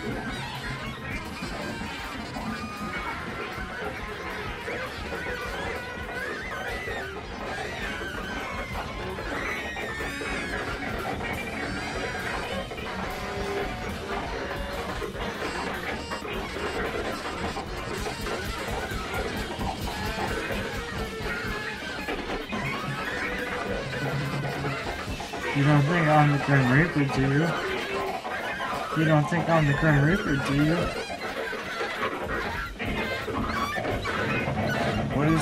You don't think I'm the Grim Reaper, do you? You don't think I'm the Grim Reaper, do you? What is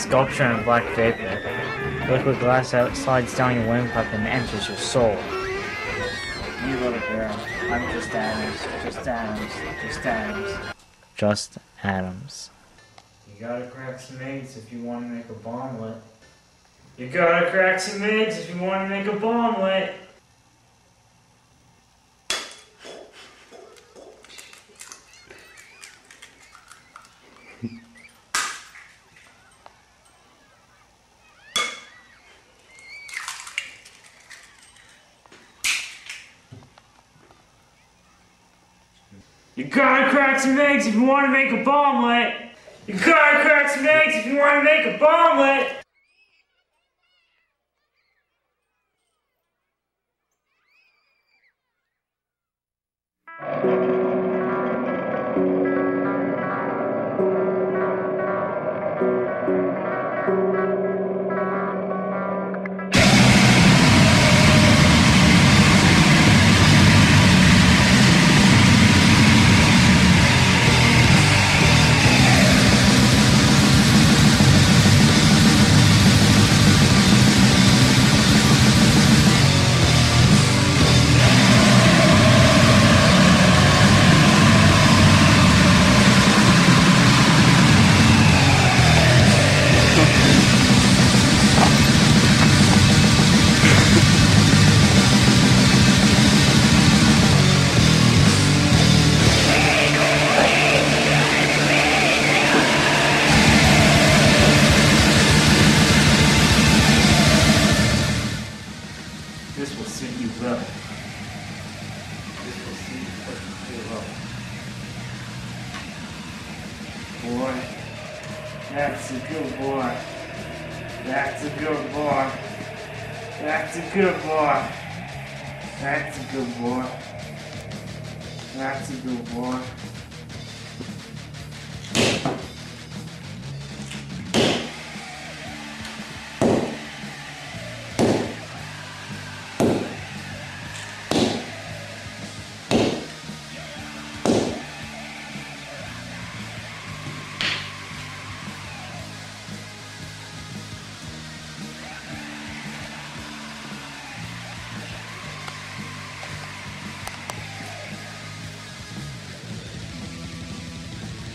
Sculpture in black vapor. Liquid glass out slides down your windpipe and enters your soul. You little girl, I'm just Adams, just Adams, just Adams. Just Adams. You gotta crack some eggs if you want to make a bomblet. You gotta crack some eggs if you want to make a bomblet. You gotta crack some eggs if you want to make a bomblet. You gotta crack some eggs if you want to make a bomblet. This that's a good boy. That's a good boy. That's a good boy. That's a good boy. That's a good boy.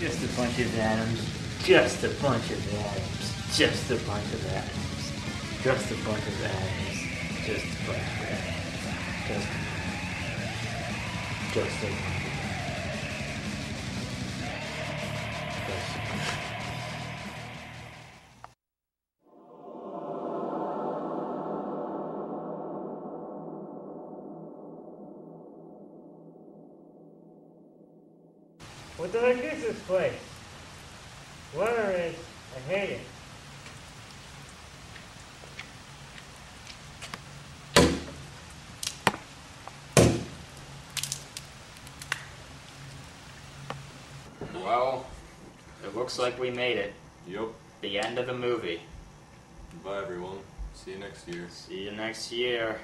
Just a bunch of atoms. Just a bunch of atoms. Just a bunch of atoms. Just a bunch of atoms. Just a bunch of atoms. Just, just a bunch What the heck is this place? Where is I hate it. Well, it looks like we made it. Yep. The end of the movie. Bye, everyone. See you next year. See you next year.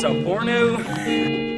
This, a porno?